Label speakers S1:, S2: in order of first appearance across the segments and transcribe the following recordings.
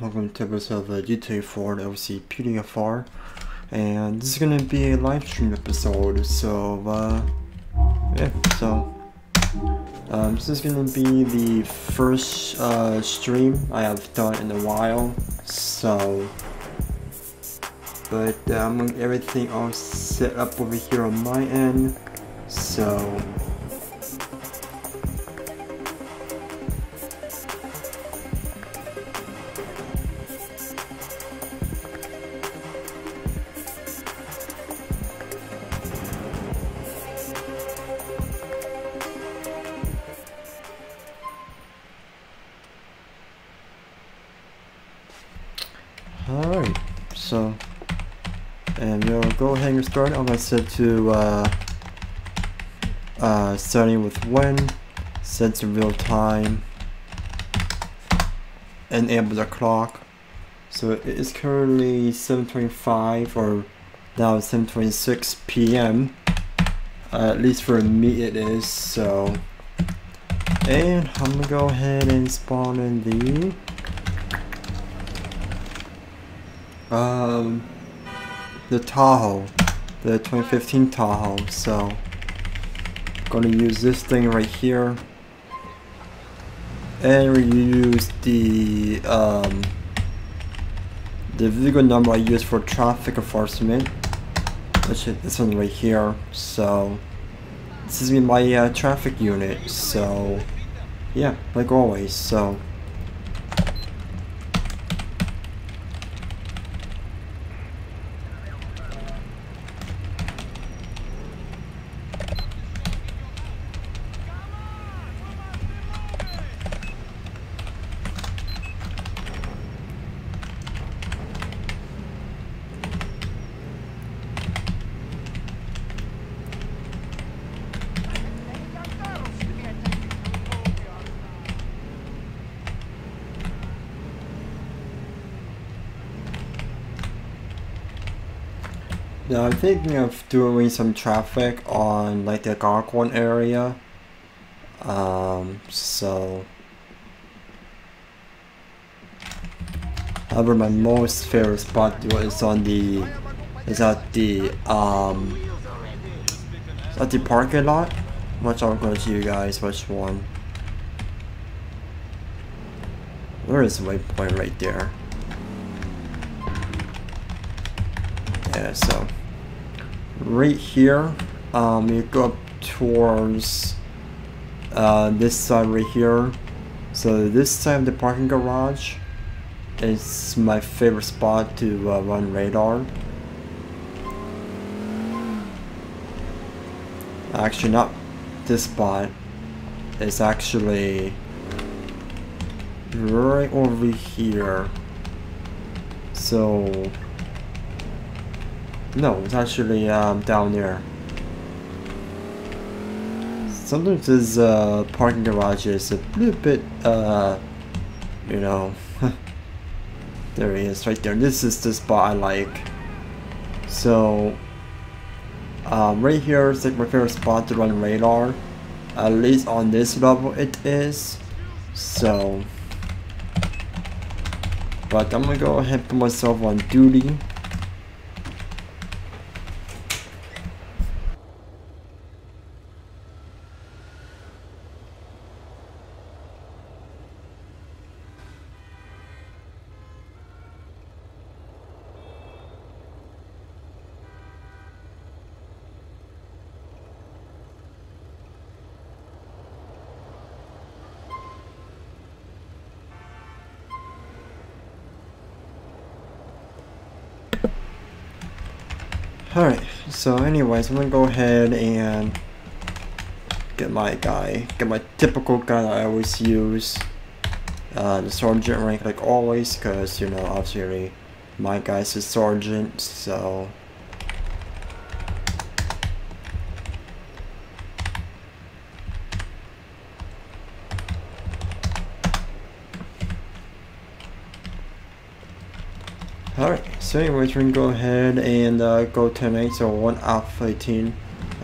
S1: welcome to episode of GTA 4 LC PDFR, and this is gonna be a live stream episode, so, uh, yeah, so, um, this is gonna be the first, uh, stream I have done in a while, so, but, uh, I'm getting everything all set up over here on my end, so, started. I'm gonna set to, uh, uh, starting with when, set to real time, enable the clock. So it is currently 7.25 or now 7.26 p.m. Uh, at least for me it is, so. And I'm gonna go ahead and spawn in the um, the Tahoe, the 2015 Tahoe. So, gonna use this thing right here, and we use the um, the vehicle number I use for traffic enforcement, which is this one right here. So, this is my uh, traffic unit. So, yeah, like always. So. Now I'm thinking of doing some traffic on like the Garquin area. Um, so. However, my most favorite spot is on the is at the um at the parking lot. Which I'll go to show you guys which one. Where is the waypoint right there? Yeah, so right here, um, you go up towards uh, this side right here. So this side of the parking garage is my favorite spot to uh, run radar. Actually, not this spot. It's actually right over here. So no, it's actually um, down there. Sometimes this uh, parking garage is a little bit, uh, you know, there he is right there. This is the spot I like. So, um, right here is like my favorite spot to run radar. At least on this level it is. So, but I'm gonna go ahead and put myself on duty. Alright, so anyways, I'm gonna go ahead and get my guy, get my typical guy that I always use. Uh, the sergeant rank like always, because, you know, obviously my guy's a sergeant, so... Alright, so anyways, we're gonna go ahead and uh, go 10-8, so 1 Alpha 18,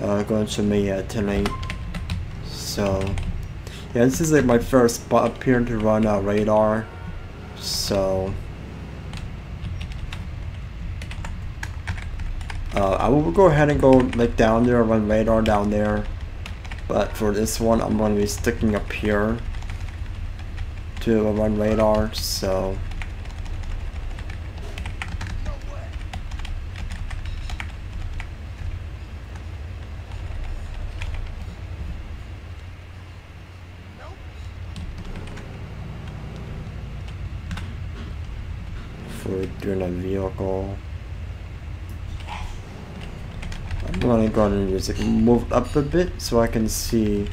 S1: uh, going to me at 10-8. So, Yeah, this is like my first here to run a radar. So uh, I will go ahead and go like down there, run radar down there. But for this one, I'm going to be sticking up here to run radar. So. for doing I'm gonna go and just move up a bit so I can see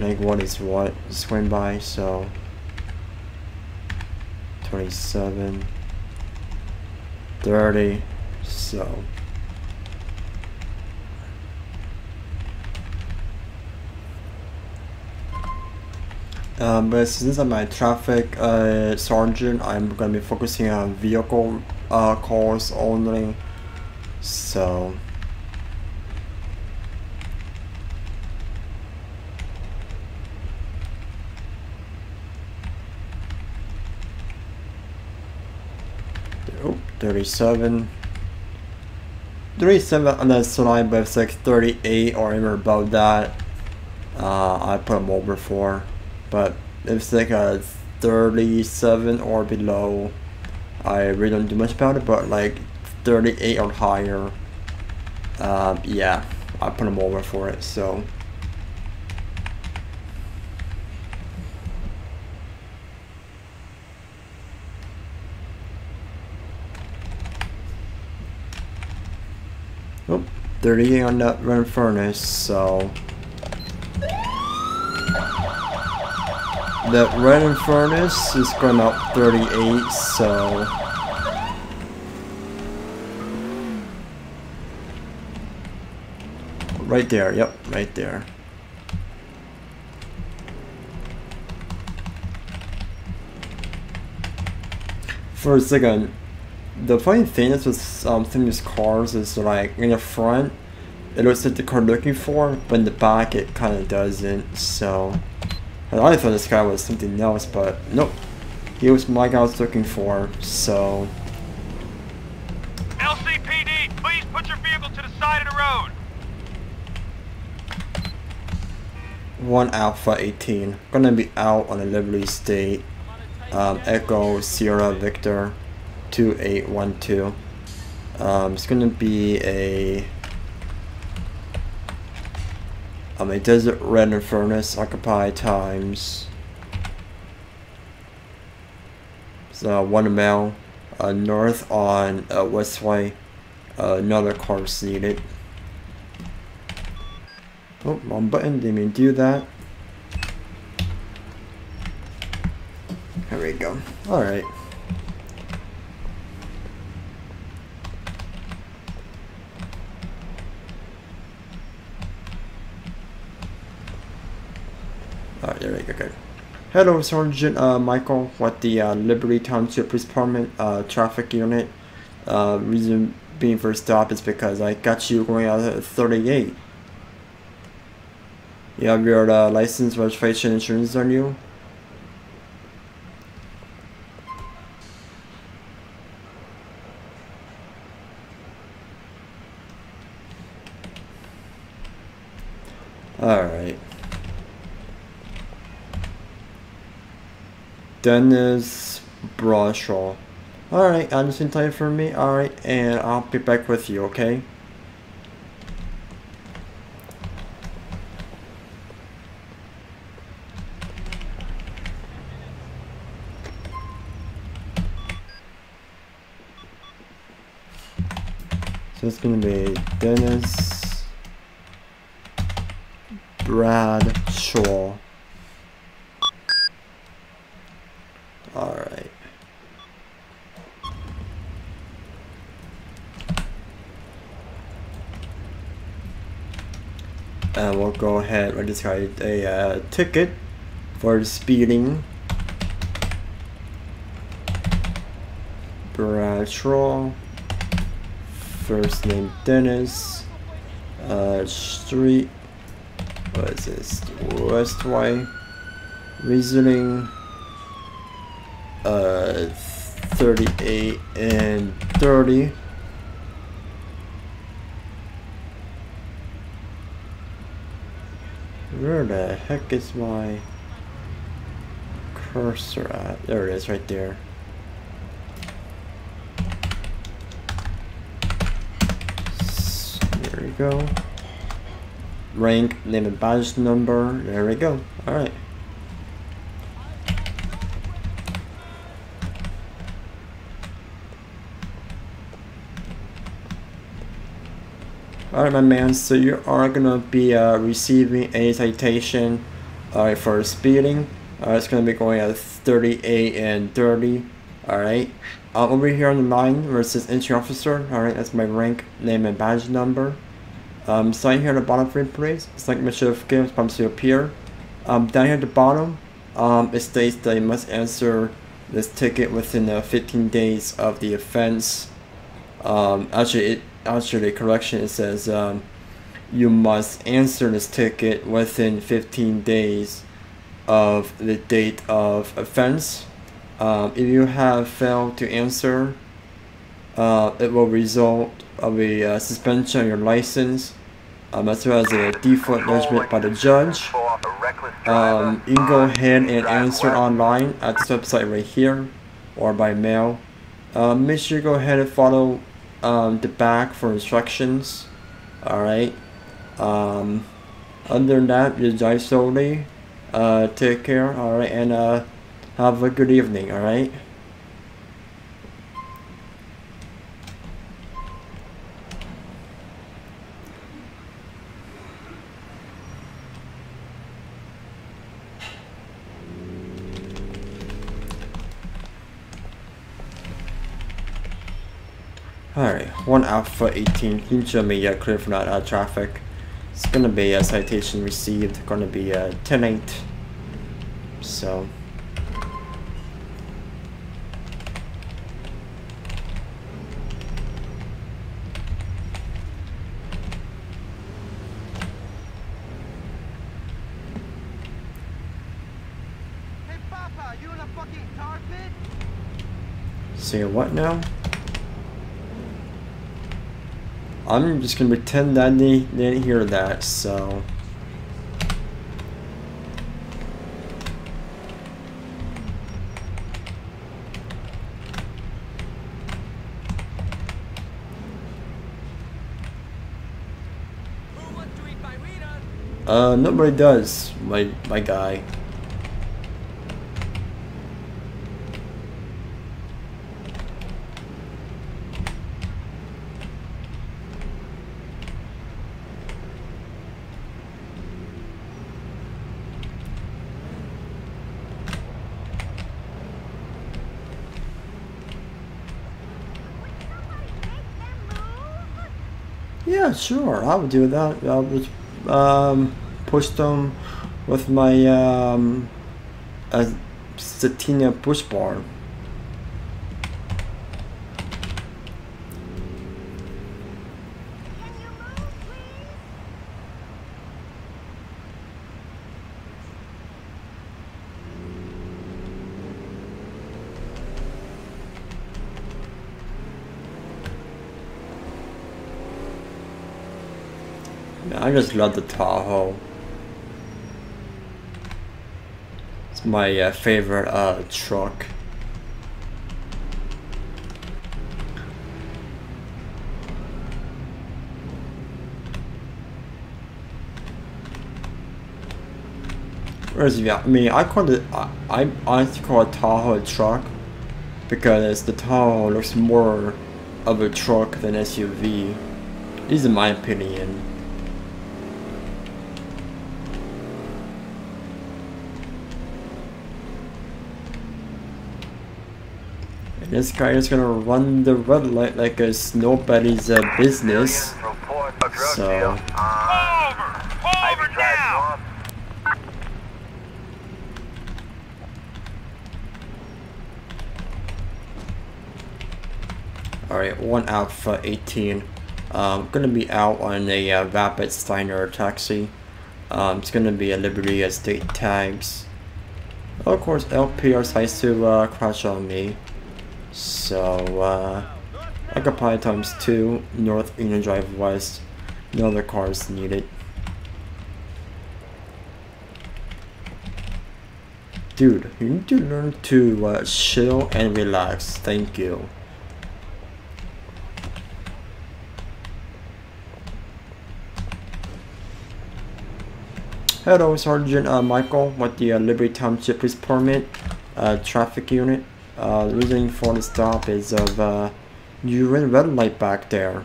S1: like what is what. Went by so. 27 30 so. Um, but since I'm a traffic uh, sergeant, I'm gonna be focusing on vehicle uh, calls only. So. Oh, 37. 37 on the line, but it's like 38 or even above that. Uh, I put them over for but if it's like a 37 or below I really don't do much about it but like 38 or higher uh, yeah I put them over for it so. Oh, 38 on that run furnace, so The Renin Furnace is going up 38, so... Right there, yep, right there. For a second, the funny thing is with um, some of these cars is like in the front, it looks like the car looking for, but in the back it kind of doesn't, so... I thought this guy was something else, but nope. He was my guy I was looking for, so...
S2: LCPD, please put your vehicle to the side of the road.
S1: 1 Alpha 18. Gonna be out on a livery state. Um, Echo Sierra Victor 2812. Um, it's gonna be a um, a desert render furnace occupy times so one mile uh, north on uh, Westway uh, another car's needed. Oh wrong button didn't mean do that. There we go. All right We good. Hello, Sergeant uh, Michael, what the uh, Liberty Township Police Department uh, traffic unit. Uh, reason being for stop is because I got you going out at 38. You have your uh, license, registration, insurance on you? Alright. Dennis Bradshaw. Alright, Anderson time for me. Alright, and I'll be back with you, okay? So it's gonna be Dennis Bradshaw. Alright. And we'll go ahead and register a uh, ticket for speeding. Bradshaw. First name Dennis. Uh, street. what is this? Westway. Visiting uh 38 and 30. Where the heck is my cursor at? There it is, right there. There we go. Rank, name and badge number. There we go. Alright. Alright my man, so you are gonna be uh, receiving a citation uh, for speeding. Uh, it's gonna be going at 38 and 30. Alright. Uh, over here on the line says entry officer, alright, that's my rank, name and badge number. Um, sign here at the bottom frame please. It's like my certificate comes to appear. Um, down here at the bottom, um, it states that you must answer this ticket within uh, 15 days of the offense. Um, actually, it actually correction it says um, you must answer this ticket within 15 days of the date of offense. Um, if you have failed to answer, uh, it will result of a uh, suspension of your license, um, as well as a default judgment by the judge. Um, you can go ahead and answer online at this website right here, or by mail. Um, make sure you go ahead and follow um, the back for instructions. Alright. Um, other than that, just drive slowly. Uh, take care. Alright. And uh, have a good evening. Alright. Alright, one Alpha 18, can you show me uh, clear for that uh, traffic? It's gonna be a citation received, gonna be a uh, 10-8. So...
S3: Hey, Papa, you in a fucking tar pit?
S1: Say what now? I'm just gonna pretend that they didn't hear that, so... Uh, nobody does, my, my guy. Yeah, sure, I would do that. I would um, push them with my um, Setina push bar. I just love the Tahoe. It's my uh, favorite uh, truck. Whereas, yeah, I mean, I call it, I, I honestly call it Tahoe a truck because the Tahoe looks more of a truck than SUV. This is my opinion. This guy is gonna run the red light like it's nobody's uh, business. So, alright, one Alpha 18. Um, gonna be out on a uh, Vapid Stanier taxi. Um, it's gonna be a Liberty Estate tags. Of course, LP decides to uh, crash on me. So, uh, probably times 2, North Union Drive West. No other cars needed. Dude, you need to learn to uh, chill and relax. Thank you. Hello, Sergeant uh, Michael with the uh, Liberty Township Police Department uh, traffic unit. Uh, the reason for the stop is of uh, you red red light back there.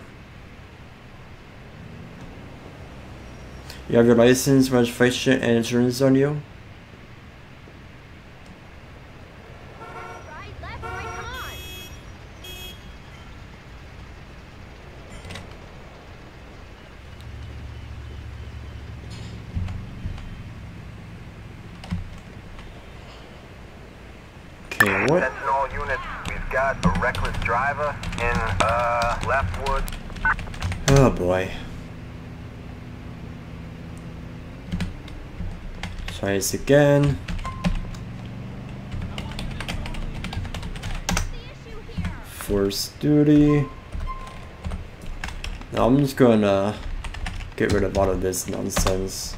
S1: You have your license, registration, and insurance on you.
S4: Right, left, right, come on.
S1: Okay, what?
S2: Sentinel units, we've got a reckless driver in, uh, Leftwood.
S1: Oh boy. This again. Force duty. Now I'm just gonna get rid of all of this nonsense.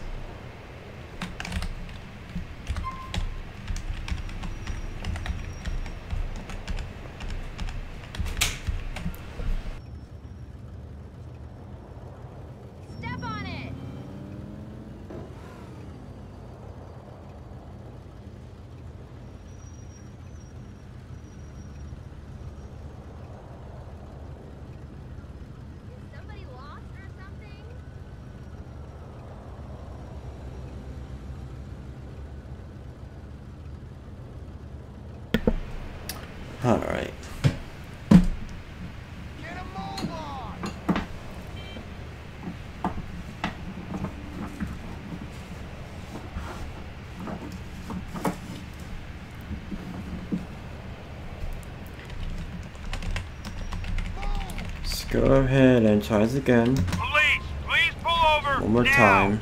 S1: Go ahead and try this again.
S2: Police, please pull over.
S1: One more
S2: now.
S1: time.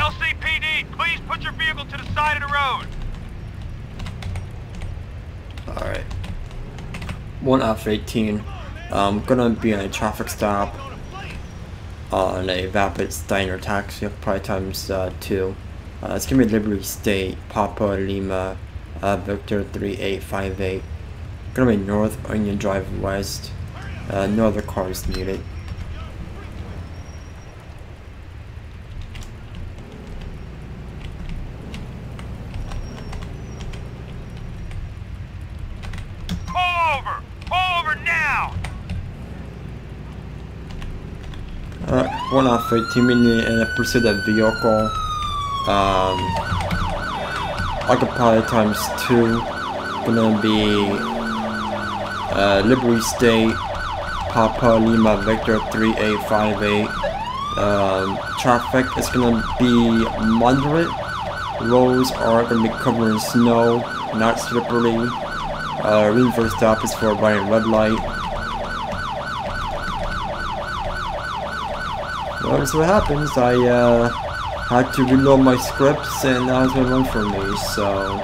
S2: LCPD, please put your vehicle to the side of the road.
S1: Alright. One F eighteen. I'm gonna be on a traffic stop on a Vapid Stanier taxi probably times uh, two. Uh, it's gonna be Liberty State, Papa Lima, uh, Victor three eight five eight. Gonna be North Union Drive West. Uh, no other cars needed.
S2: Pull over. Pull over now.
S1: Uh, one off 18 minute and a vehicle. Um, occupied times two. Gonna be uh, Liberty State, Papa Lima Victor 3858. Um, traffic is gonna be moderate. Roads are gonna be covered in snow, not slippery. Uh, the stop is for running red light. That's what happens. I uh, had to reload my scripts, and that was run for me. So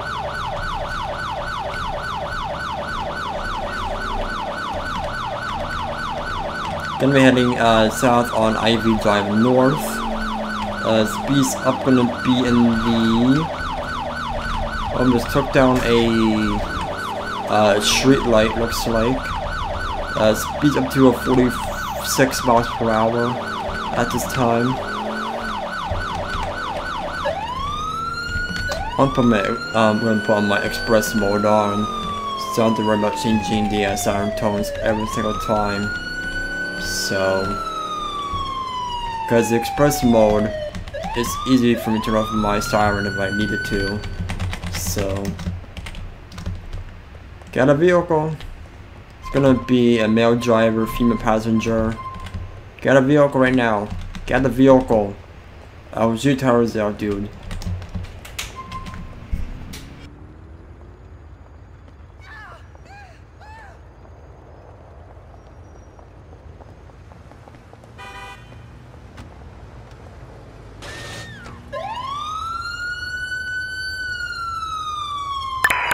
S1: gonna be heading uh, south on Ivy Drive North. Uh, speed's up gonna be in the. Um, just took down a uh, street light. Looks like. Uh, speed's up to a 46 miles per hour at this time. I'm, put my, um, gonna put on my express mode on. So don't worry about changing the uh, siren tones every single time. So, because the express mode it's easy for me to run from my siren if I needed to. So, get a vehicle. It's gonna be a male driver, female passenger. Get a vehicle right now. Get a vehicle. I was you towers out, dude.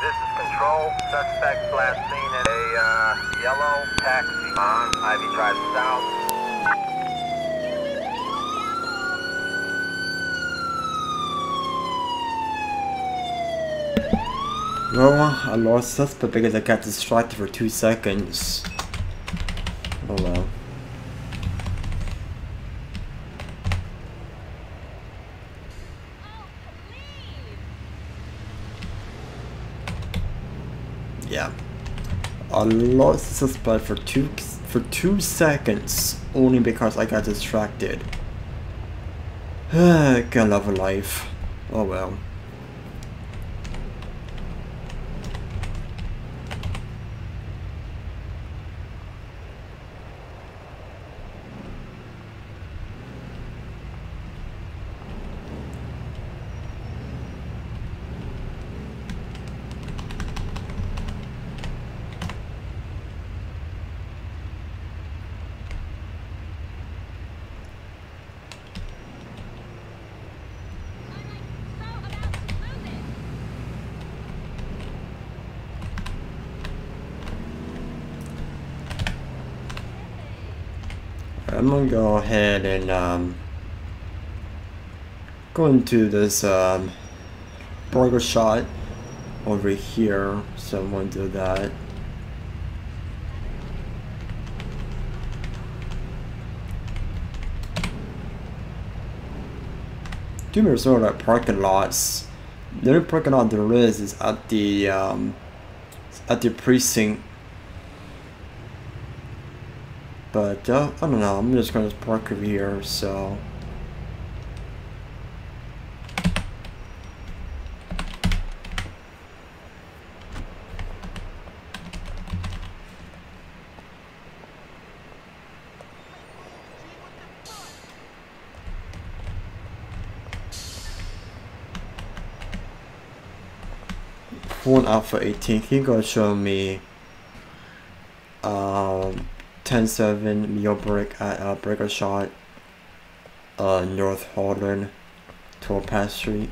S2: This is Control. Suspect last seen in a uh, yellow taxi on Ivy Drive South.
S1: Suspect because I got distracted for two seconds. Oh well. Yeah. I lost suspect for two for two seconds only because I got distracted. Gotta love life. Oh well. Go ahead and um, go into this um, burger shot over here. So I'm gonna do that. Do me sort of parking lots. The only parking lot there is is at the um, at the precinct but uh, I don't know. I'm just gonna park over here. So Phone Alpha 18. Can you go show me 10-7 meal break at uh, Burger Shot, uh, North Holland, Towpath Street.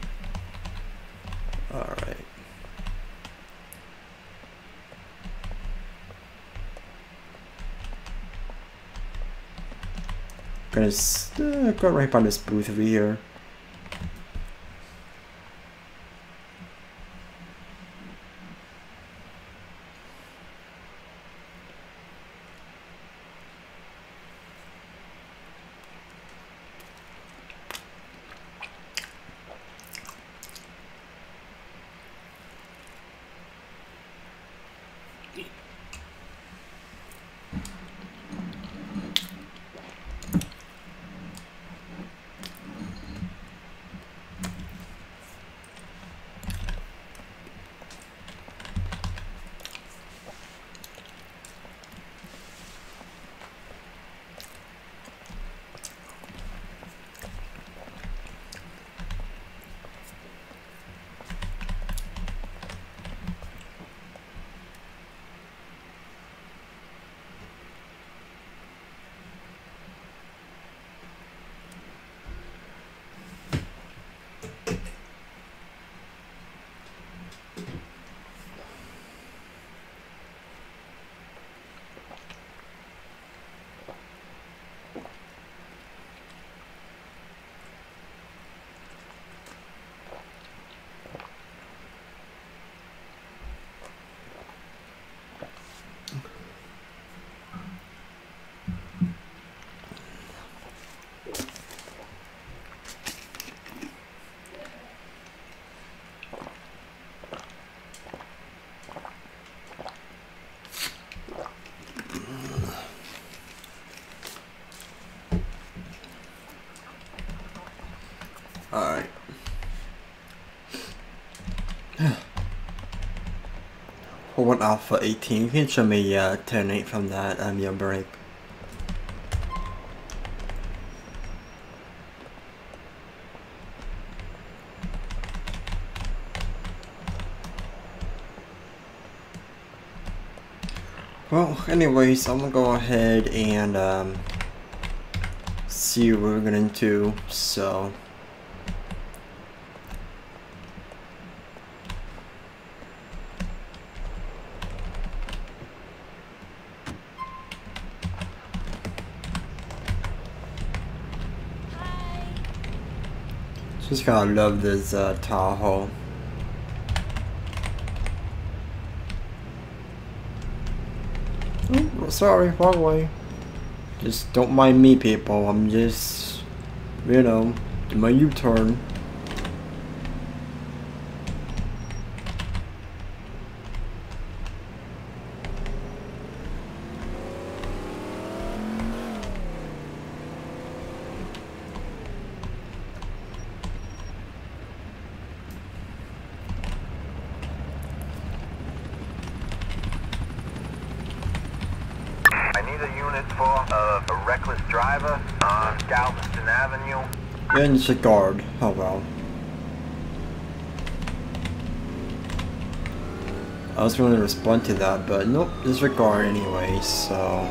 S1: Alright. Gonna uh, go right by this booth over here. Or what Alpha 18? You can show me uh, 10-8 from that um, your break. Well, anyways, I'm gonna go ahead and um, see what we're gonna do. So. Just gotta love this uh, Tahoe. Oh, sorry, wrong way. Just don't mind me, people. I'm just, you know, do my U-turn.
S2: I need a unit for uh, a reckless driver on Galveston Avenue.
S1: And a guard. Oh well. I was going to respond to that, but nope, disregard anyway, so...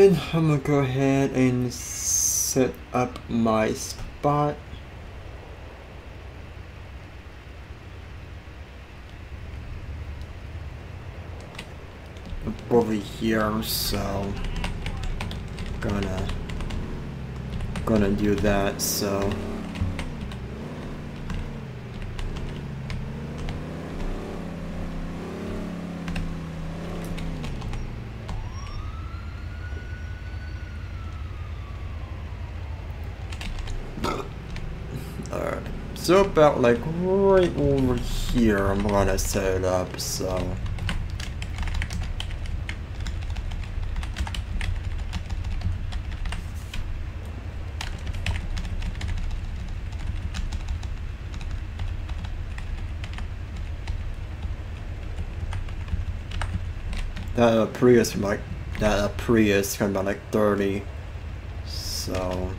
S1: And I'm gonna go ahead and set up my spot. Over here, so gonna gonna do that. So. Alright. So about like right over here I'm gonna set it up, so. That uh, Prius like that uh, Prius kind of like 30 so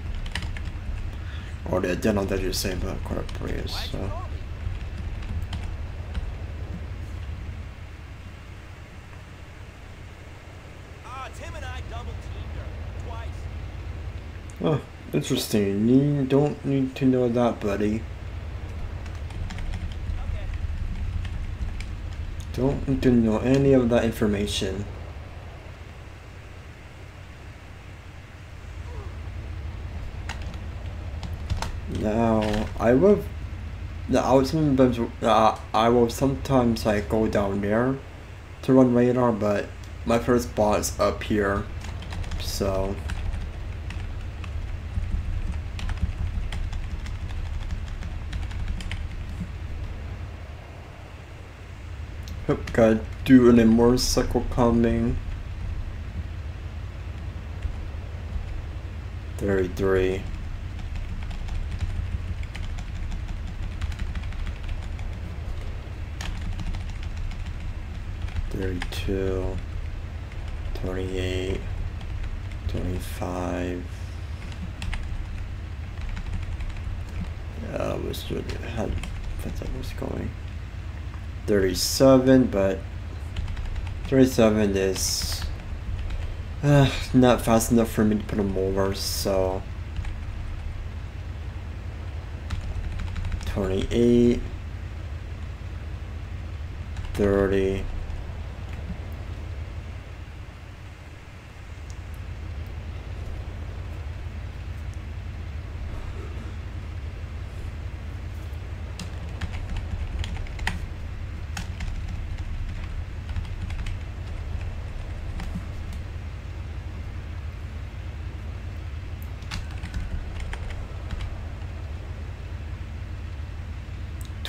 S1: or the dental that you're saying about a Prius. So. Oh, interesting. You don't need to know that, buddy. Don't need to know any of that information. Now, I will. I will sometimes. Uh, I will sometimes like go down there to run radar, but my first spot is up here, so. Yep, gotta do an immerse cycle coming. 33. Thirty-two, twenty-eight, twenty-five. Yeah, I was really had that's how it was going. 37, but 37 is uh, not fast enough for me to put them over, so 28, 30.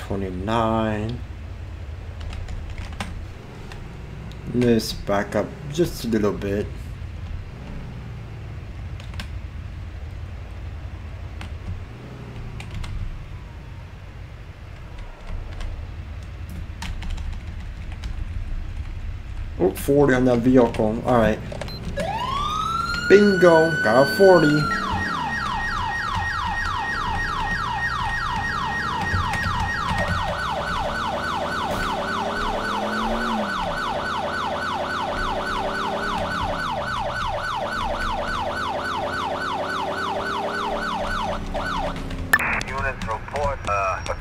S1: 29. Let's back up just a little bit. Oh, 40 on that vehicle. Alright. Bingo! Got a 40.
S2: Units report uh, a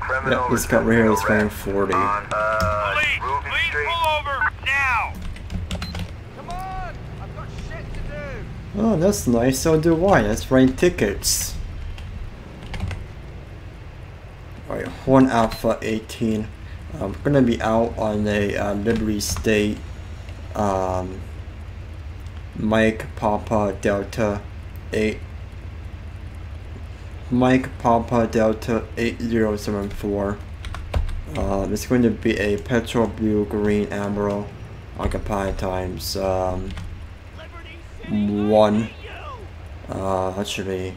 S2: criminal.
S1: Yeah, this guy right here is wearing
S2: arrest
S1: 40.
S2: On, uh,
S3: Police! Please pull over! Now!
S5: Come on! I've got shit to do!
S1: Oh, that's nice. So do I. Let's write tickets. Alright, Horn Alpha 18. I'm gonna be out on a uh, Liberty State. Um, Mike Papa Delta 8. Mike Papa Delta 8074. Um, it's going to be a petrol blue green amber occupied times um, one. Uh, actually,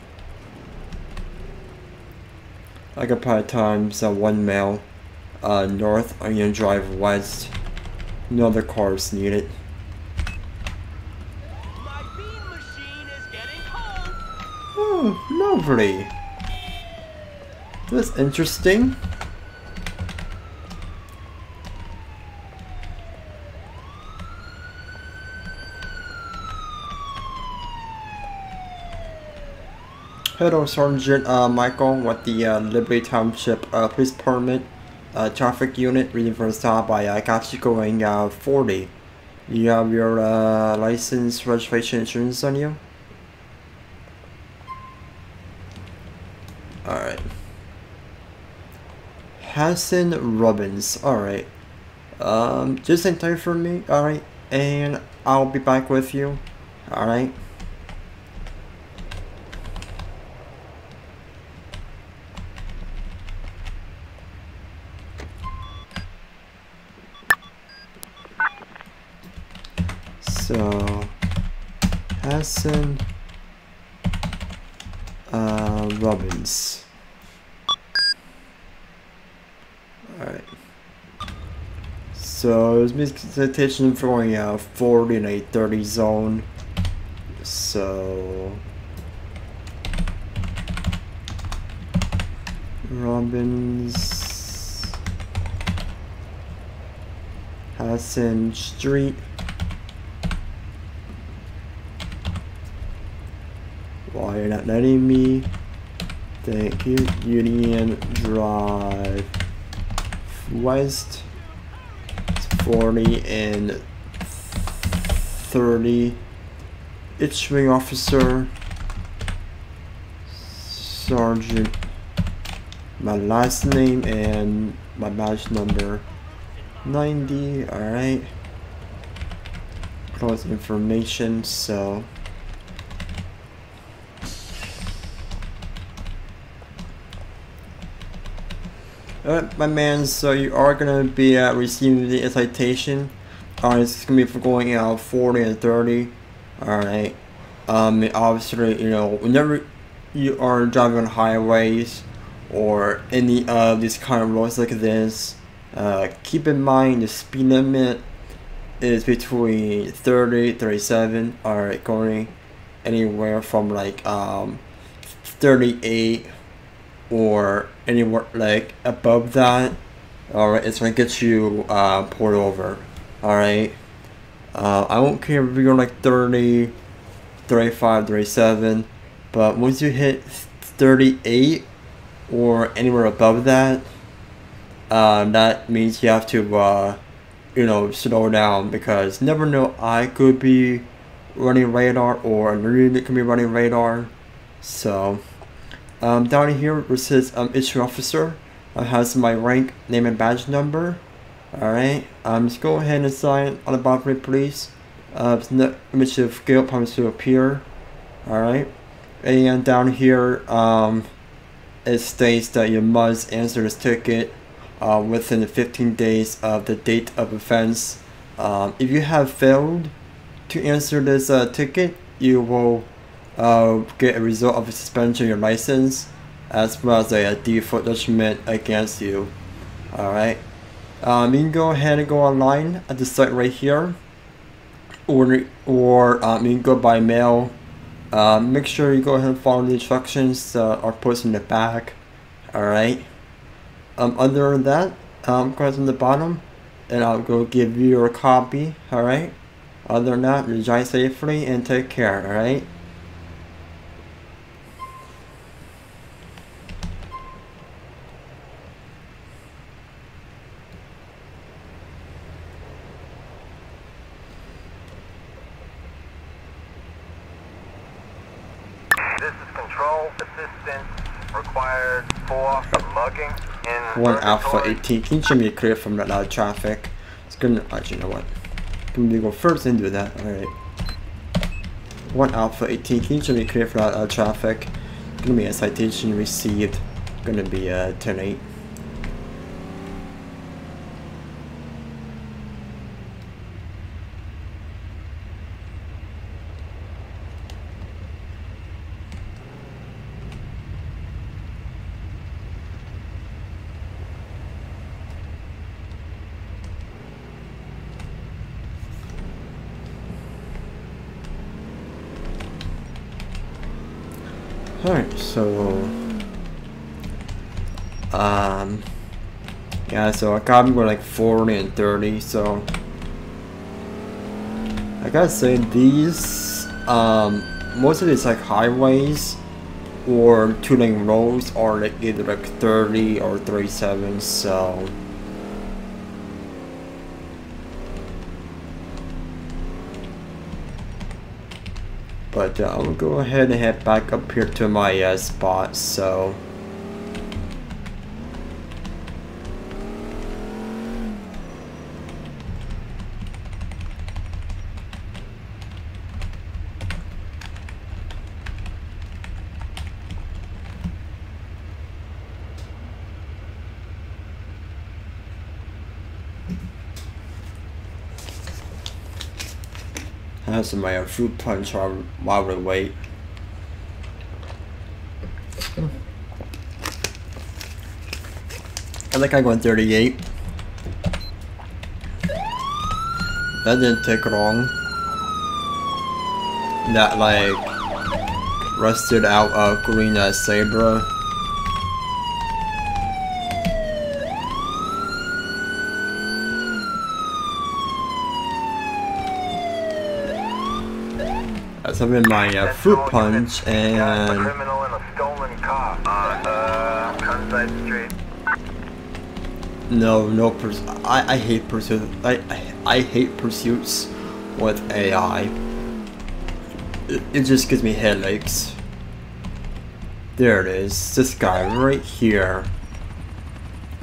S1: occupied times uh, one mile. Uh, North Union Drive West. No other cars needed. Oh, lovely. That's interesting. Hello, Sergeant uh, Michael with the uh, Liberty Township uh, Police Department uh, Traffic Unit. Reading for stop. By uh, got you going uh, 40. You have your uh, license, registration, insurance on you? Alright. Hassan Robbins. Alright. Um, just in time for me. Alright. And I'll be back with you. Alright. So, Hassan uh, Alright. So, it's miscitation for going out 40 in a 30 zone. So, Robbins. Hassan Street. Why are you're not letting me? Thank you. Union Drive West. It's 40 and 30. Issuing officer. Sergeant. My last name and my badge number. 90. Alright. Close information, so. Alright, my man, so you are gonna be uh, receiving the citation. Uh, it's gonna be for going out 40 and 30. Alright. Um, obviously, you know, whenever you are driving on highways or any of these kind of roads like this, uh, keep in mind the speed limit is between 30 37 alright going anywhere from like um 38 or anywhere like above that alright it's gonna get you uh pulled over alright? Uh, I won't care if you're like 30 35 37 but once you hit 38 or anywhere above that uh, that means you have to uh, you know slow down because never know I could be running radar or another unit could be running radar so um, down here it says um, issue officer. Has my rank name and badge number. Alright um, just go ahead and sign on the bottom please. Uh, the image of guilt promise to appear. Alright and down here um, it states that you must answer this ticket uh, within the 15 days of the date of offense. Um, if you have failed to answer this uh, ticket, you will uh, get a result of a suspension of your license as well as a, a default judgment against you. Alright. Um, you can go ahead and go online at the site right here or or um, you can go by mail. Uh, make sure you go ahead and follow the instructions that are posted in the back. Alright. Um, other than that, um, go on the bottom and I'll go give you your copy. Alright. Other than that, drive safely and take care. Alright. 1 Alpha 18. Can you show me a clear from that loud traffic? It's gonna, uh, actually, you know what? Can we go first and do that? Alright. 1 Alpha 18. Can you show me a clear from that loud traffic? Gonna be a citation received. Gonna be a 10 8. Alright, so um yeah, so I got me like 40 and 30, so I gotta say these um most of these like highways or two lane roads are like either like 30 or 37, so But uh, I'll go ahead and head back up here to my uh, spot, so... Some my fruit punch while, we wait. I think I went 38. That didn't take long. That like rusted out uh, green uh, Sabre. Been my uh, fruit punch and
S2: in.
S1: No, no I, I hate pursuit. I, I I hate pursuits with AI. It, it just gives me headaches. There it is. This guy right here.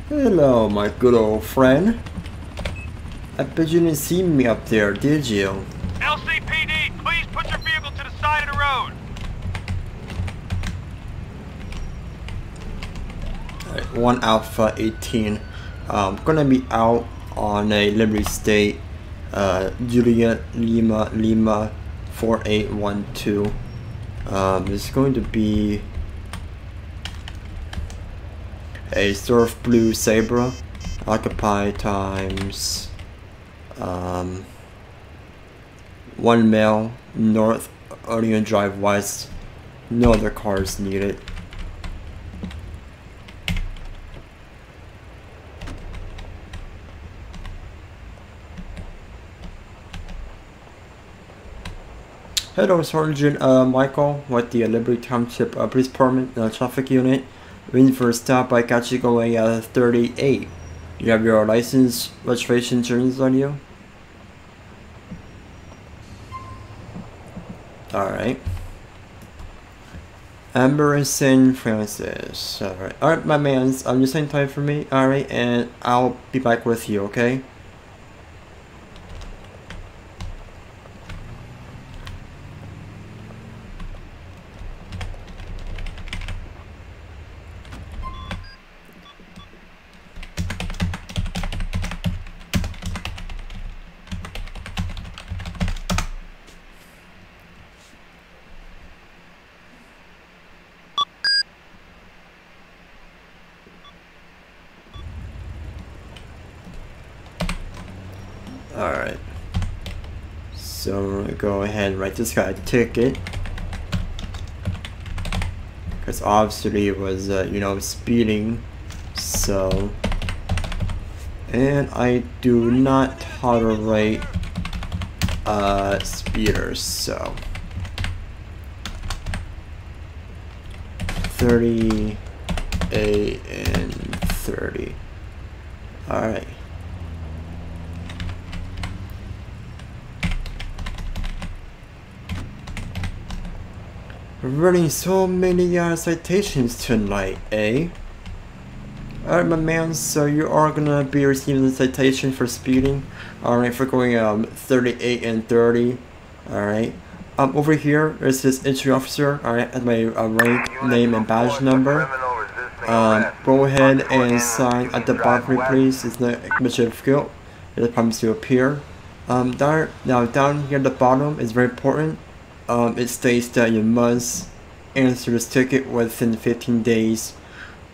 S1: Hello, my good old friend. I bet you didn't see me up there, did you? 1 Alpha 18 um, gonna be out on a Liberty State uh, Julia Lima Lima 4812 um, it's going to be a surf blue Sabre occupy times um, one male north Union Drive West. No other cars needed. Hello, Sergeant uh, Michael with the Liberty Township uh, Police Department uh, Traffic Unit. Waiting for a stop by going uh, 38. You have your license, registration, insurance on you? Alright. Amber and St. Francis. Alright. Alright, my mans. I'm just saying time for me. Alright, and I'll be back with you, okay? Alright. So I'm gonna go ahead and write this guy a ticket. Because obviously it was, uh, you know, speeding. So. And I do not tolerate uh, speeders, so. 30, A, and 30. Alright. Running so many uh, citations tonight, eh? Alright, my man, so you are gonna be receiving the citation for speeding. Alright, for going um 38 and 30. Alright. Um, over here, there's this entry officer, alright, at my uh, rank, name, and badge number. Um, go ahead and sign at the bottom, please. It's not administrative skill. It promises to appear. Um, down, now down here at the bottom is very important. Um, it states that you must answer this ticket within 15 days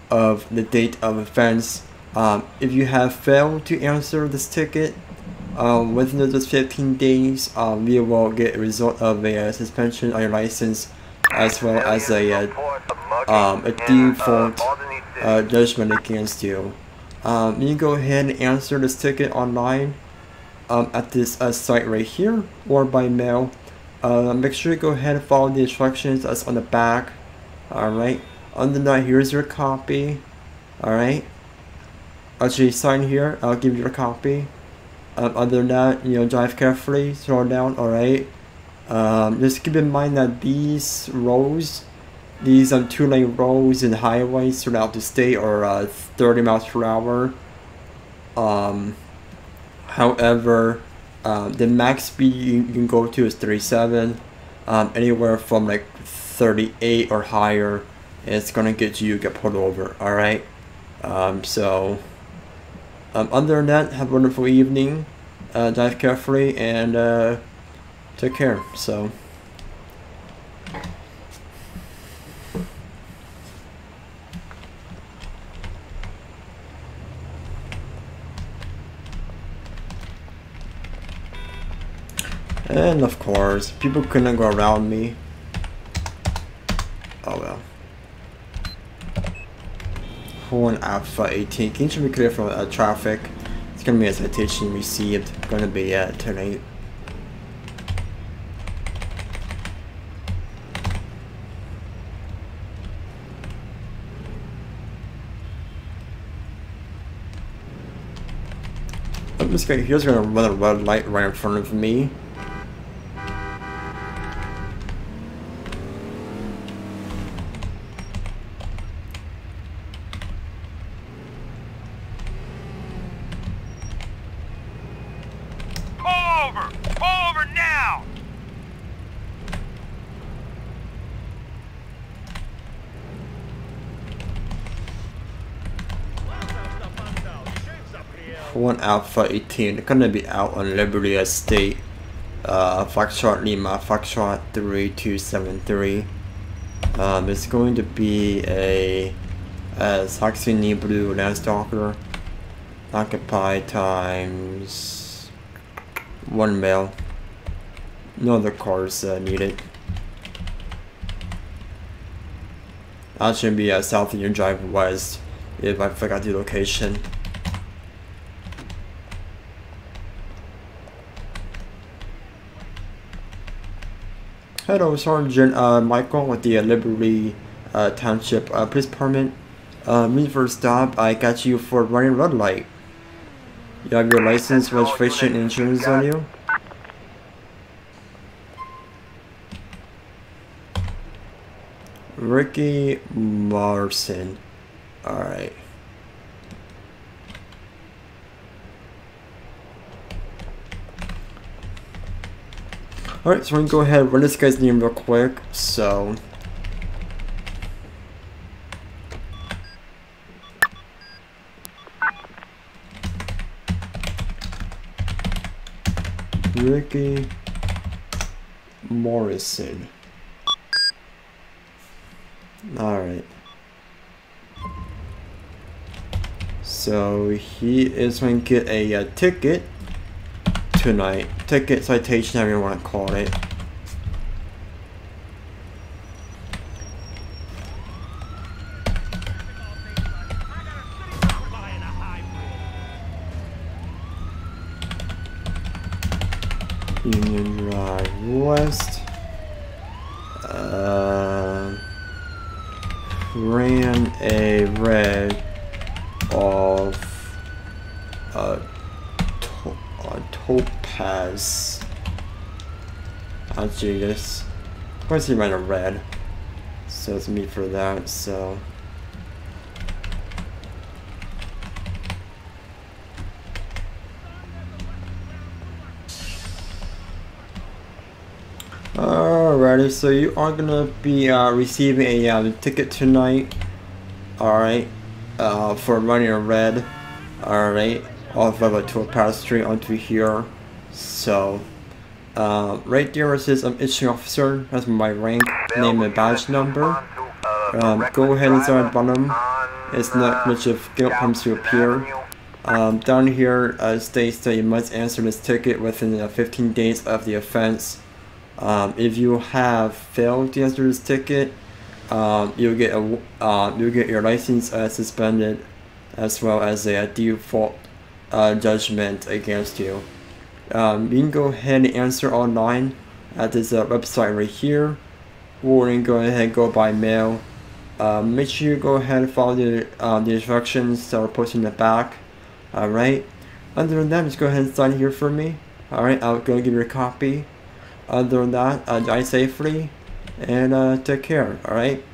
S1: of the date of offense. Um, if you have failed to answer this ticket um, within those 15 days, um, you will get a result of a uh, suspension on your license as well as a, uh, um, a default uh, judgment against you. Um, you can go ahead and answer this ticket online um, at this uh, site right here or by mail. Uh, make sure you go ahead and follow the instructions that's on the back. Alright. Under that, here's your copy. Alright. Actually, sign here. I'll give you a copy. Um, other than that, you know, drive carefully, slow down, alright. Um, just keep in mind that these roads, these um, two lane roads and highways throughout the state are uh, 30 miles per hour. Um, however, um, the max speed you, can go to is 37. Um, anywhere from like 38 or higher, it's gonna get you get pulled over. All right. Um, so, um, other than that, have a wonderful evening. Uh, drive carefully and uh, take care. So. And of course, people couldn't go around me. Oh well. Horn Alpha 18. Can you be clear for uh, traffic? It's gonna be a citation received. Gonna be uh, tonight. I'm just gonna, here's gonna run a red light right in front of me. one Alpha 18 gonna be out on Liberty Estate uh, Foxtrot Lima Foxtrot 3273 um, it's going to be a, a Saxony Blue Landstalker Occupy times one male no other cars uh, needed. That should be a South Union Drive West if I forgot the location Hello, Sergeant uh, Michael with the uh, Liberty uh, Township uh, Police Department. Uh, me for a stop, I got you for running red light. You have your license, registration, and insurance on you? Ricky Marson. Alright. Alright, so we're gonna go ahead and run this guy's name real quick. So. Ricky Morrison. Alright. So he is going to get a, a ticket tonight. Ticket, citation, however you want to call it. Union Drive West. Uh, ran a red of a, to- a topaz. Oh Jesus. Of course he ran a red. So it's me for that, so. Alrighty, so you are gonna be uh, receiving a uh, ticket tonight. Alright, uh, for running a red. Alright, off of a topaz street onto here. So, uh, right there it says I'm issuing officer. That's my rank, name, and badge number. Um, go ahead and start at bottom. It's not much of guilt comes to appear. Um, down here uh, states that you must answer this ticket within uh, 15 days of the offense. Um, if you have failed to answer this ticket, um, you'll get a uh, you'll get your license uh, suspended, as well as a, default uh, judgment against you. Um, you can go ahead and answer online at this uh, website right here, or you can go ahead and go by mail. Um, make sure you go ahead and follow the, uh, the instructions that are posted in the back. Alright. Other than that, just go ahead and sign here for me. Alright, I'll go give you a copy. Other than that, uh, drive safely and uh, take care. Alright.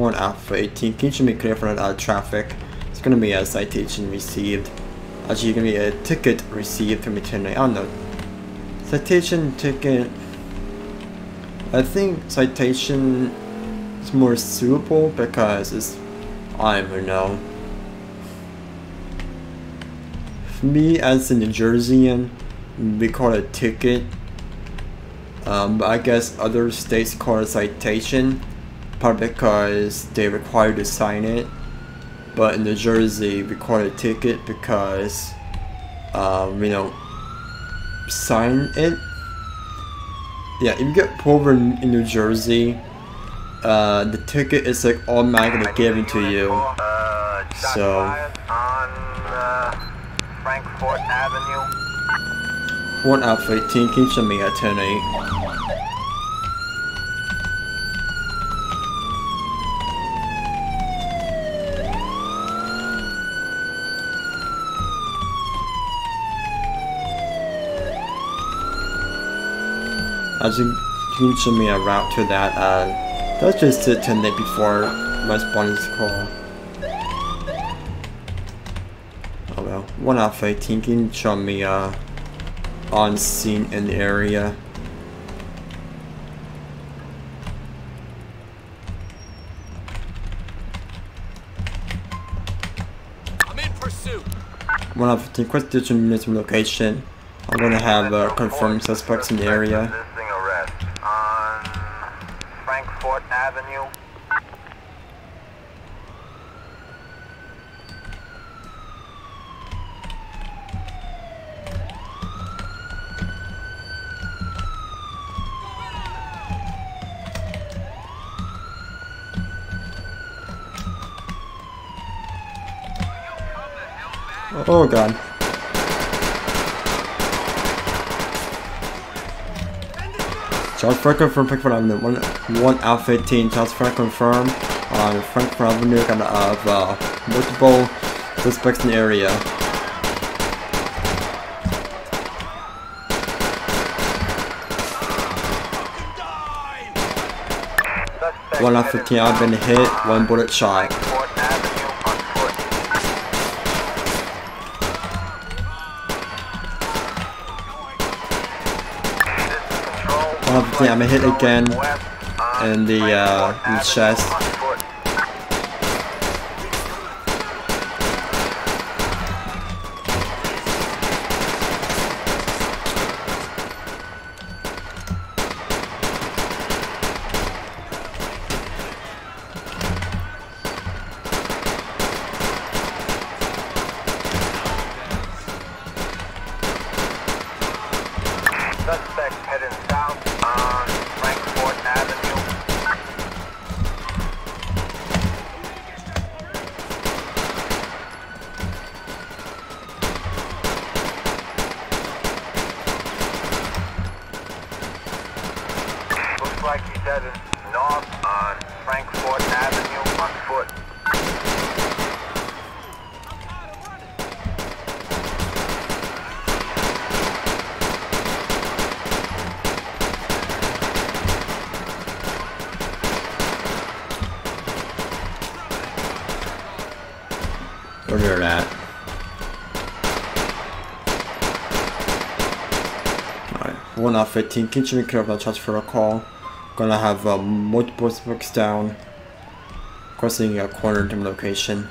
S1: Horn Alpha 18, can you make clear for that uh, traffic? It's gonna be a citation received. Actually, gonna be a ticket received from. I don't know. Citation ticket. I think citation is more suitable because it's I don't know. For me as a New Jerseyan, we call it ticket. Um, but I guess other states call it citation, probably because they require to sign it. But in New Jersey, we a ticket because, um, you know, sign it. Yeah, if you get pulled over in, in New Jersey, uh, the ticket is like automatically given to you. So-
S2: Frankfort Avenue.
S1: One Alpha 18, can you show me a 10 8? As you can show me a route to that, uh, that's just to 10 8 before my spawning's call. Oh well, one Alpha 18, can show me, uh, on scene in the area.
S3: I'm in pursuit.
S1: One of the question units location. I'm gonna have uh, confirmed suspects in the area.
S2: Resisting arrest on Frankfort Avenue.
S1: Oh god. Charles Franklin from Frankfort Avenue. One, one Alpha 18. Charles Franklin confirmed on Frankfort Avenue. Got of uh, multiple suspects in the area. One
S2: headed
S1: 15. I've been hit. One bullet shot. 15. I'm hit again. In the, uh, in the chest. One out 15. Continue to care about charge for a call. Gonna have uh, multiple suspects down. Crossing a corner to location.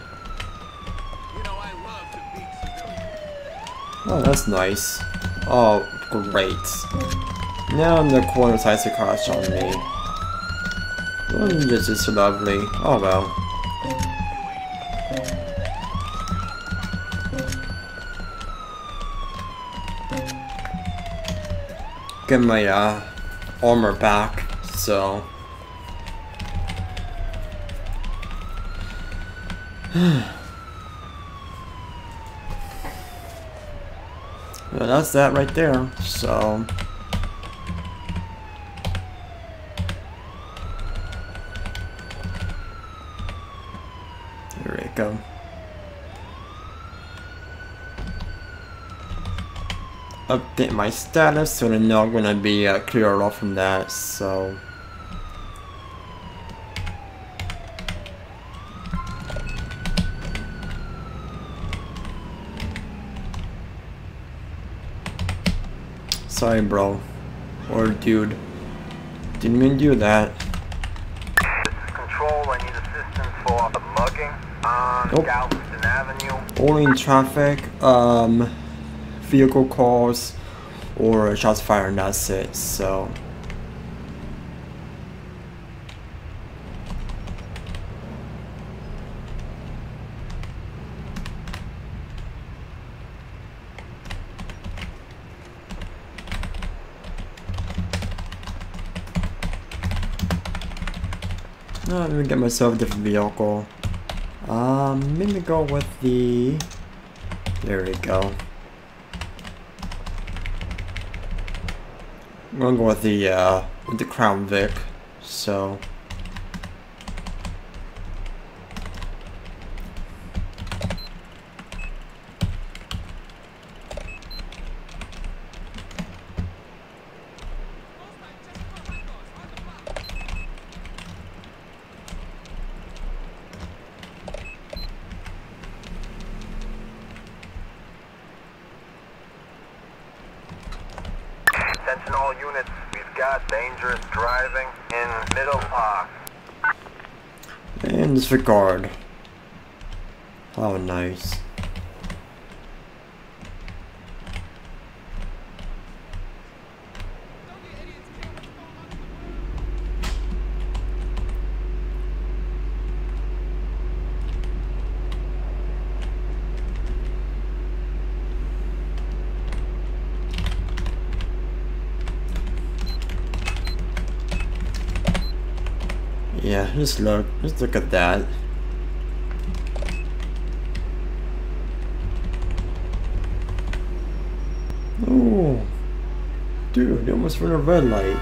S1: Oh, that's nice. Oh, great. Now the corner decides to crash on me. Oh, this is lovely. Oh well. Get my uh, armor back, so. Well, that's that right there. So. There we go. Update my status so they're not gonna be uh, cleared off from that. So. Sorry, bro. Or dude. Didn't mean to do that.
S2: Control. I need assistance for a mugging on
S1: Nope.
S2: Galveston Avenue.
S1: Only in traffic, um, vehicle calls, or shots fired, and that's it. So. Uh, let me get myself a different vehicle. Um, maybe go with the. There we go. I'm gonna go with the uh, with the Crown Vic. So.
S2: Attention all units. We've got dangerous driving in Middle Park.
S1: And disregard. Oh, nice. Yeah, just look, just look at that. Oh, dude, you almost ran a red light.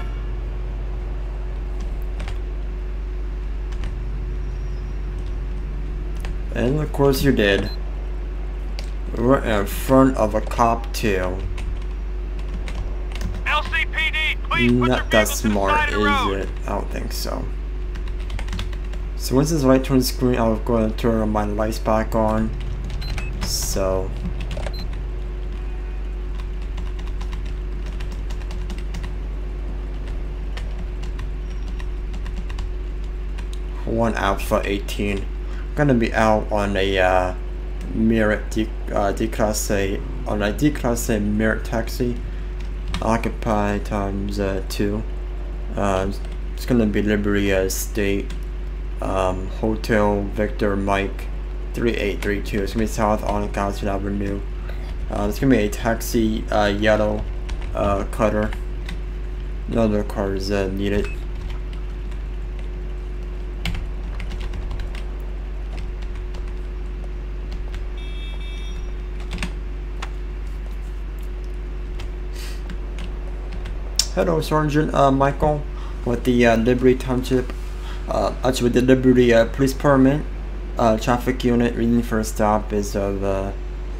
S1: And of course you did. Right in front of a cop too.
S5: LCPD, please put your
S1: Not that
S5: vehicle to the
S1: smart,
S5: side of the road.
S1: is it? I don't think so. So once this light turns green, I'll go and turn my lights back on. So. One Alpha 18. Gonna be out on a uh, Merit D, uh, D Class A on a D Class A Merit taxi occupy times uh, two. Uh, it's gonna be Liberty uh, State um, Hotel Victor Mike 3832. It's gonna be south on Galveston Avenue. Uh, it's gonna be a taxi uh, yellow uh, cutter. No other cars uh, needed. Hello, Sergeant uh, Michael, with the uh, Liberty Township, uh, actually the Liberty Police Department uh, traffic unit. Reading for a stop is of uh,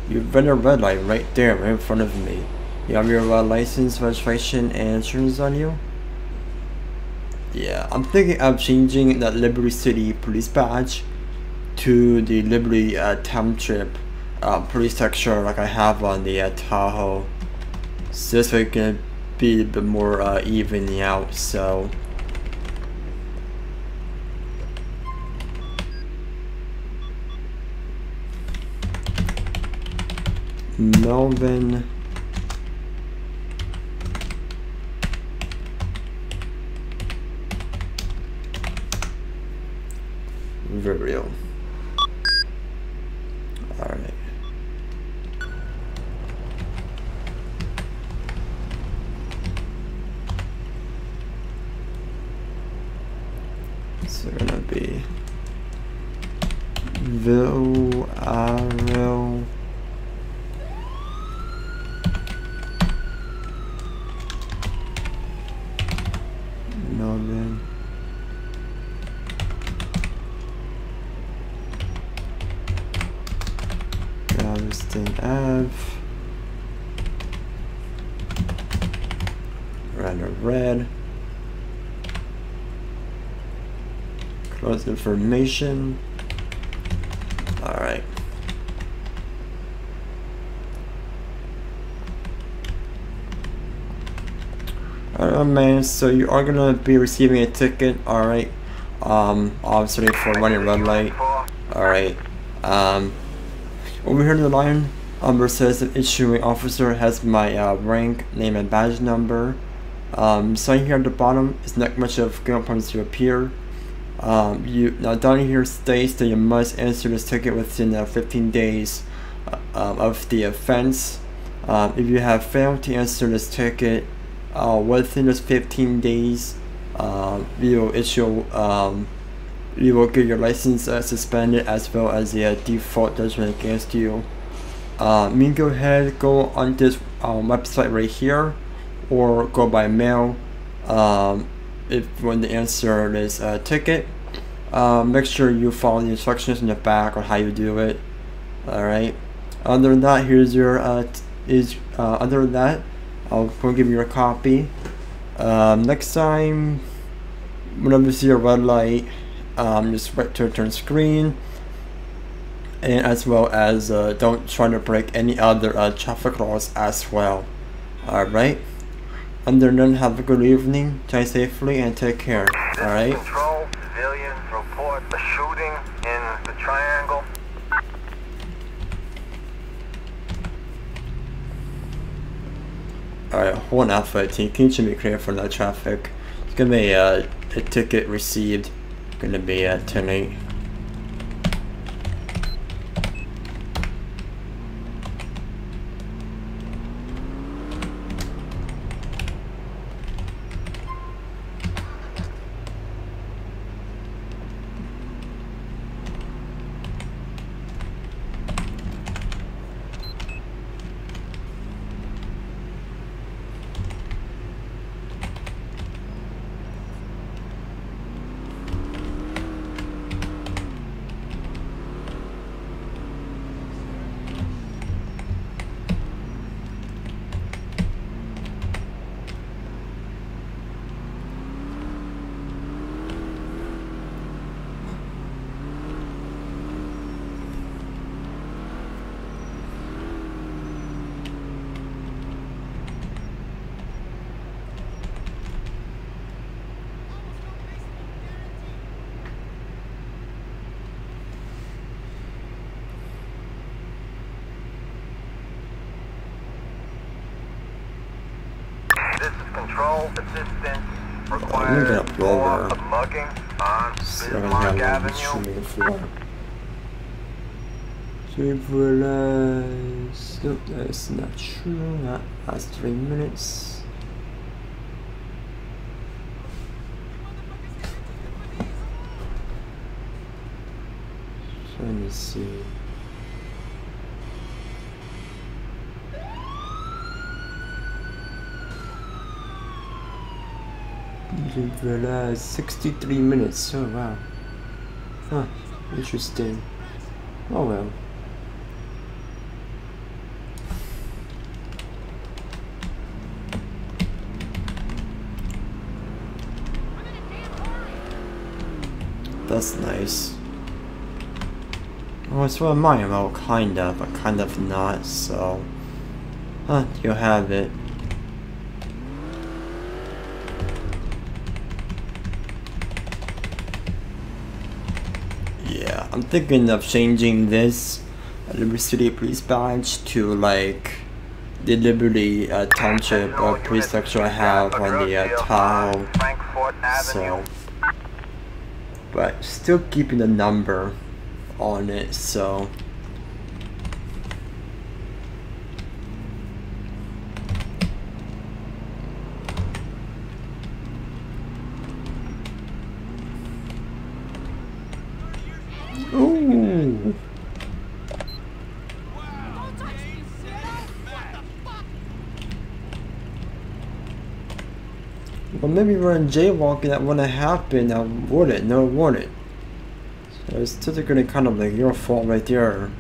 S1: you've red a red light right there, right in front of me. You have your uh, license, registration, and insurance on you. Yeah, I'm thinking of changing that Liberty City Police badge to the Liberty uh, Township uh, police texture like I have on the uh, Tahoe. So this way it can be a bit more uh, evening out. So. Melvin. Real. Alright. So gonna be Vil Arrow. Melvin. Galveston Ave. Red of red. Information. Alright. Alright man, so you are gonna be receiving a ticket, alright. Um obviously for running red light. Alright. Um over here in the line, number says the issuing officer has my uh, rank, name, and badge number. Um, sign here at the bottom is not much of fingerprints to appear. Um, you now down here states that you must answer this ticket within uh, 15 days uh, um, of the offense. Um, if you have failed to answer this ticket uh, within those 15 days, we will issue um, you will get your license uh, suspended as well as a default judgment against you. Uh, me go ahead, go on this um, website right here, or go by mail. Um, if when the answer is a ticket, uh, make sure you follow the instructions in the back on how you do it. All right. Other than that, here's your uh, is uh, other than that, I'll go give you a copy. Um, next time, whenever you see a red light um, just right to turn screen and as well as uh, don't try to break any other uh, traffic laws as well alright and then have a good evening. Drive safely and take care. Alright
S2: Control, civilians report a shooting in the triangle.
S1: alright hold on alpha 18 can you should be clear for that traffic? It's gonna be uh, a ticket received gonna be at 10 8
S2: This is Control, assistance
S1: I'm gonna
S2: required
S1: get up
S2: for
S1: lower.
S2: a mugging on
S1: so I'm gonna
S2: Bismarck
S1: have a
S2: Avenue.
S1: streaming floor Trivialize. Nope, that's not true. Not last three minutes. Trying to see. Trivialize. 63 minutes. Oh wow. Huh. Interesting. Oh well. That's nice. Well, it's of mine. Well, kind of, but kind of not. So, huh, you have it. Yeah, I'm thinking of changing this Liberty City Police badge to like the Liberty uh, Township uh, police I have on the uh,
S2: Avenue.
S1: So, but still keeping the number on it. So. Ooh. Well, maybe we're in jaywalking that wouldn't happen. I wouldn't. No, it wouldn't. So it's typically kind of like your fault right there.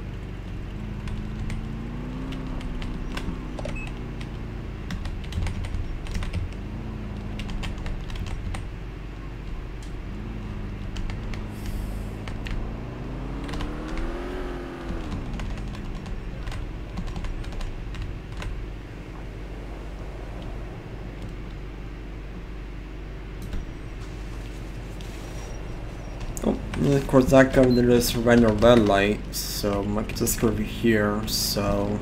S1: Oh, and of course that this red or red light, so I can just go over here, so...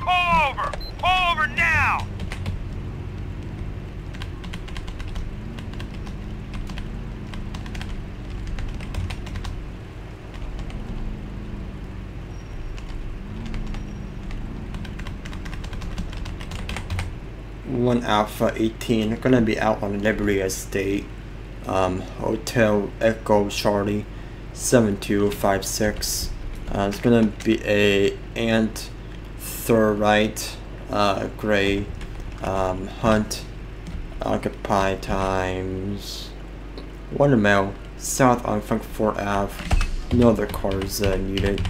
S5: Pull over! Pull over now!
S1: one Alpha 18 gonna be out on Liberty Estate um, Hotel Echo Charlie 7256 uh, it's gonna be a ant thorite uh, gray um, hunt occupy times one mile south on Frankfort Ave no other cars uh, needed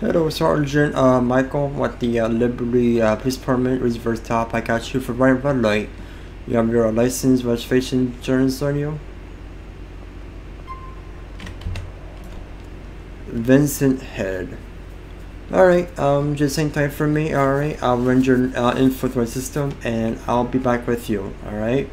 S1: Hello, Sergeant uh, Michael, what the uh, Liberty uh, Police Department, reverse top. I got you for running red light. You have your license, registration, insurance on you? Vincent Head. Alright, um, just hang tight for me, alright? I'll run your uh, info through my system and I'll be back with you, alright?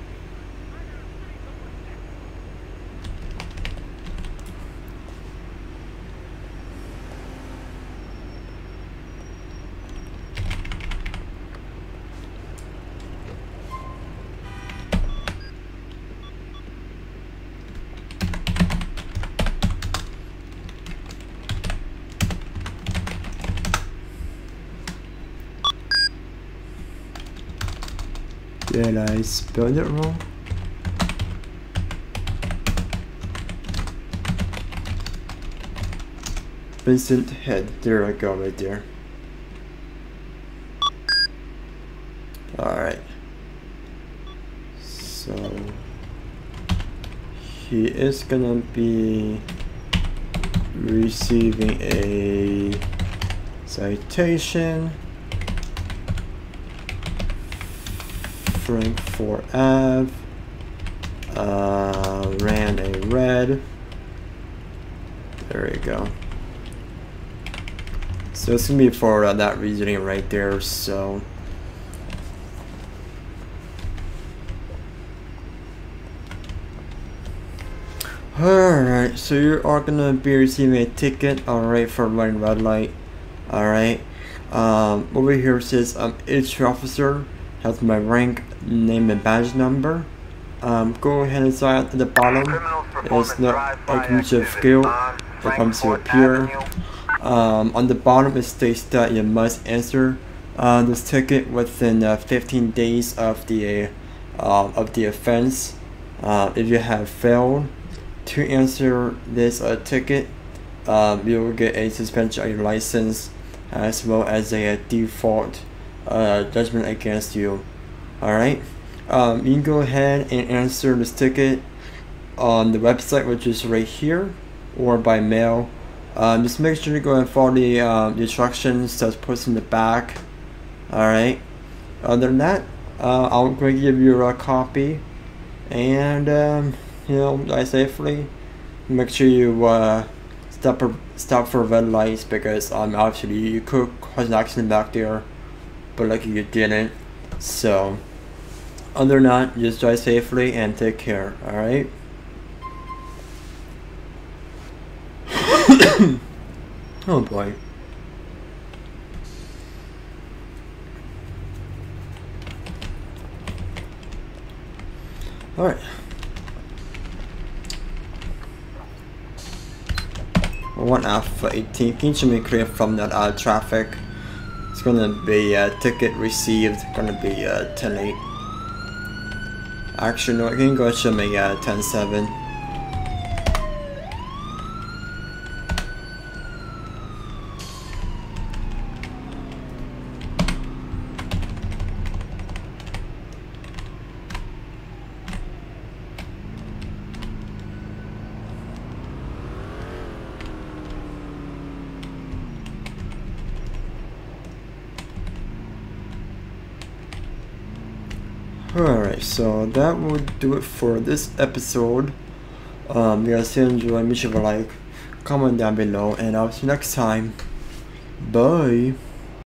S1: Did I spell it wrong? Vincent Head. There I go, right there. Alright. So he is gonna be receiving a citation. Frankfort Ave. Uh, ran a red. There you go. So it's gonna be for uh, that reasoning right there. So. Alright, so you are gonna be receiving a ticket, alright, for running red light. Alright. Um, over here says um each officer has my rank, name and badge number. Um, go ahead and sign at the bottom. It's not a of skill. It comes to appear. Um, on the bottom it states that you must answer uh, this ticket within uh, 15 days of the uh, of the offense. Uh, if you have failed to answer this uh, ticket, um, you will get a suspension of your license as well as a, default uh, judgment against you. Alright? Um, you can go ahead and answer this ticket on the website which is right here or by mail Um, just make sure you go and follow the um, instructions that's posted in the back. Alright. Other than that, uh, I'm going to give you a copy. And, um, you know, drive safely. Make sure you uh, stop, for, stop for red lights because um, obviously you could cause an accident back there. But lucky you didn't. So, other than that, just drive safely and take care. Alright? oh boy. Alright. One Alpha 18, can you make clear from that uh, traffic? Gonna be uh, ticket received, gonna be uh, 10-8. Actually, no, you can go show me uh, 10-7. Alright, so that will do it for this episode. Um, you guys enjoy, make sure to like, comment down below, and I'll see you next time. Bye.